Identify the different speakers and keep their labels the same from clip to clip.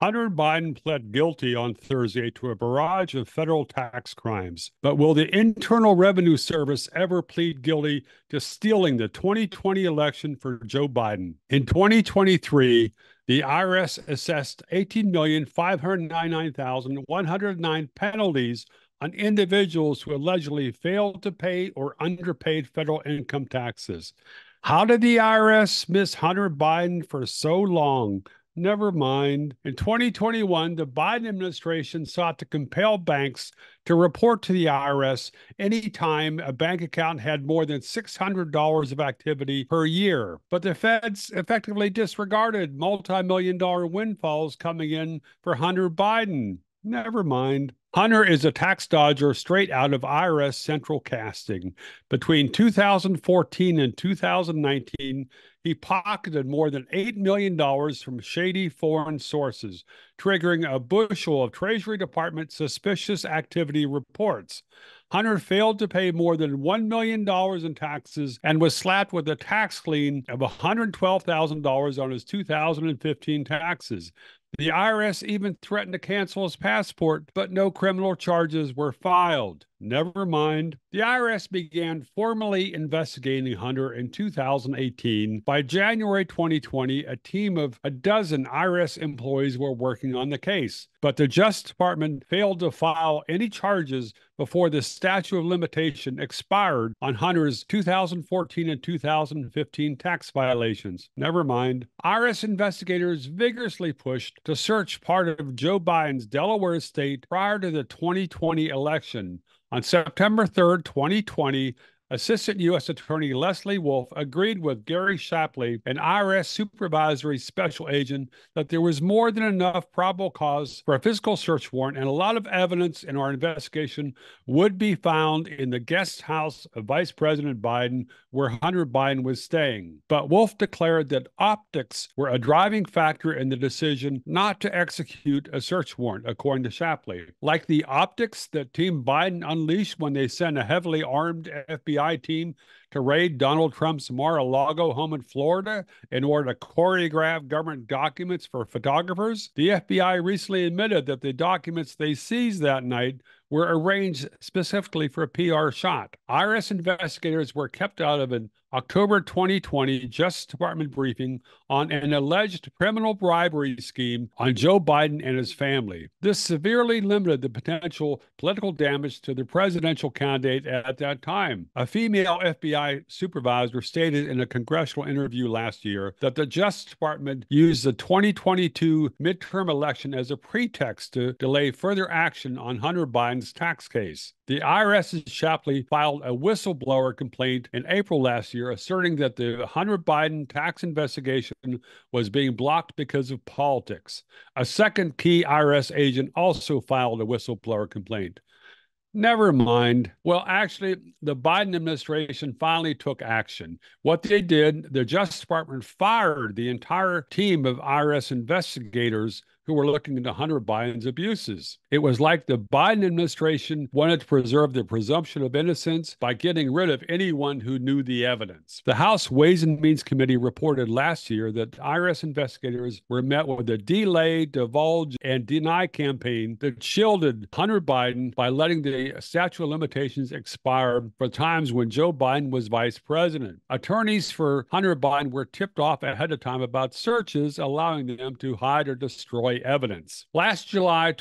Speaker 1: Hunter Biden pled guilty on Thursday to a barrage of federal tax crimes. But will the Internal Revenue Service ever plead guilty to stealing the 2020 election for Joe Biden? In 2023, the IRS assessed 18,599,109 penalties on individuals who allegedly failed to pay or underpaid federal income taxes. How did the IRS miss Hunter Biden for so long? Never mind. In 2021, the Biden administration sought to compel banks to report to the IRS anytime a bank account had more than $600 of activity per year. But the feds effectively disregarded multi million dollar windfalls coming in for Hunter Biden. Never mind. Hunter is a tax dodger straight out of IRS central casting. Between 2014 and 2019, he pocketed more than $8 million from shady foreign sources, triggering a bushel of Treasury Department suspicious activity reports. Hunter failed to pay more than $1 million in taxes and was slapped with a tax lien of $112,000 on his 2015 taxes. The IRS even threatened to cancel his passport, but no criminal charges were filed. Never mind. The IRS began formally investigating Hunter in 2018. By January 2020, a team of a dozen IRS employees were working on the case, but the Justice Department failed to file any charges before the statute of limitation expired on Hunter's 2014 and 2015 tax violations. Never mind. IRS investigators vigorously pushed to search part of Joe Biden's Delaware estate prior to the 2020 election. On September 3rd, 2020, Assistant U.S. Attorney Lesley Wolf agreed with Gary Shapley, an IRS supervisory special agent, that there was more than enough probable cause for a physical search warrant, and a lot of evidence in our investigation would be found in the guest house of Vice President Biden, where Hunter Biden was staying. But Wolf declared that optics were a driving factor in the decision not to execute a search warrant, according to Shapley. Like the optics that Team Biden unleashed when they sent a heavily armed FBI FBI team to raid Donald Trump's Mar a Lago home in Florida in order to choreograph government documents for photographers. The FBI recently admitted that the documents they seized that night were arranged specifically for a PR shot. IRS investigators were kept out of an October 2020 Justice Department briefing on an alleged criminal bribery scheme on Joe Biden and his family. This severely limited the potential political damage to the presidential candidate at that time. A female FBI supervisor stated in a congressional interview last year that the Justice Department used the 2022 midterm election as a pretext to delay further action on Hunter Biden's tax case. The IRS's Shapley filed a whistleblower complaint in April last year asserting that the Hunter Biden tax investigation was being blocked because of politics. A second key IRS agent also filed a whistleblower complaint. Never mind. Well, actually, the Biden administration finally took action. What they did, the Justice Department fired the entire team of IRS investigators who were looking into Hunter Biden's abuses. It was like the Biden administration wanted to preserve the presumption of innocence by getting rid of anyone who knew the evidence. The House Ways and Means Committee reported last year that IRS investigators were met with a delay, divulge, and deny campaign that shielded Hunter Biden by letting the statute of limitations expire for times when Joe Biden was vice president. Attorneys for Hunter Biden were tipped off ahead of time about searches allowing them to hide or destroy evidence. Last July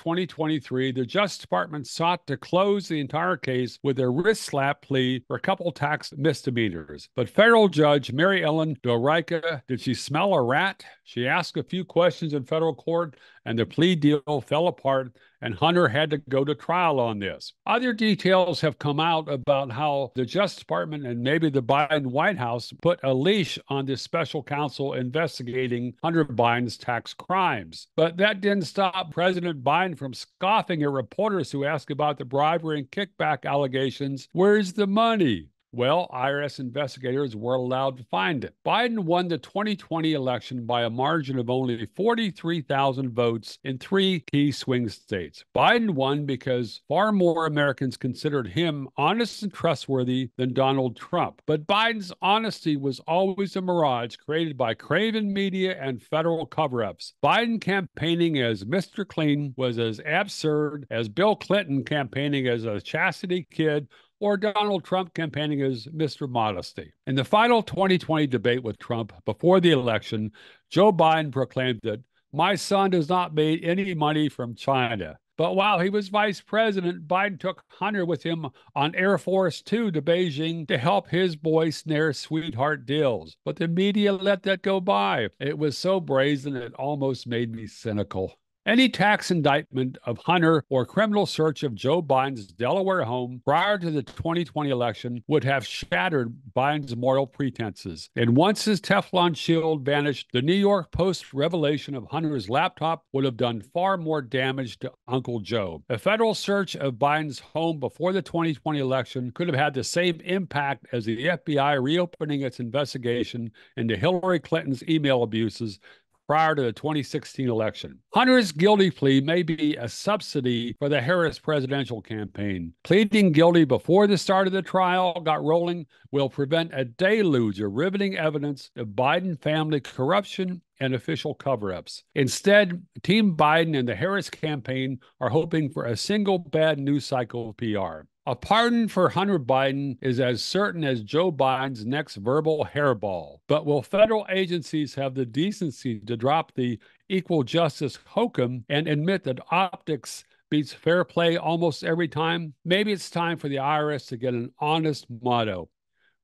Speaker 1: 2023, the Justice Department sought to close the entire case with a wrist slap plea for a couple tax misdemeanors. But federal judge Mary Ellen Noreika, did she smell a rat? She asked a few questions in federal court and the plea deal fell apart, and Hunter had to go to trial on this. Other details have come out about how the Justice Department and maybe the Biden White House put a leash on this special counsel investigating Hunter Biden's tax crimes. But that didn't stop President Biden from scoffing at reporters who asked about the bribery and kickback allegations. Where's the money? Well, IRS investigators were allowed to find it. Biden won the 2020 election by a margin of only 43,000 votes in three key swing states. Biden won because far more Americans considered him honest and trustworthy than Donald Trump. But Biden's honesty was always a mirage created by craven media and federal cover ups. Biden campaigning as Mr. Clean was as absurd as Bill Clinton campaigning as a chastity kid or Donald Trump campaigning as Mr. Modesty. In the final 2020 debate with Trump before the election, Joe Biden proclaimed that my son does not make any money from China. But while he was vice president, Biden took Hunter with him on Air Force Two to Beijing to help his boy snare sweetheart deals. But the media let that go by. It was so brazen it almost made me cynical. Any tax indictment of Hunter or criminal search of Joe Biden's Delaware home prior to the 2020 election would have shattered Biden's moral pretenses. And once his Teflon shield vanished, the New York Post revelation of Hunter's laptop would have done far more damage to Uncle Joe. A federal search of Biden's home before the 2020 election could have had the same impact as the FBI reopening its investigation into Hillary Clinton's email abuses prior to the 2016 election. Hunter's guilty plea may be a subsidy for the Harris presidential campaign. Pleading guilty before the start of the trial got rolling will prevent a deluge of riveting evidence of Biden family corruption and official cover ups. Instead, Team Biden and the Harris campaign are hoping for a single bad news cycle of PR. A pardon for Hunter Biden is as certain as Joe Biden's next verbal hairball. But will federal agencies have the decency to drop the equal justice hokum and admit that optics beats fair play almost every time? Maybe it's time for the IRS to get an honest motto.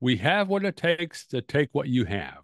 Speaker 1: We have what it takes to take what you have.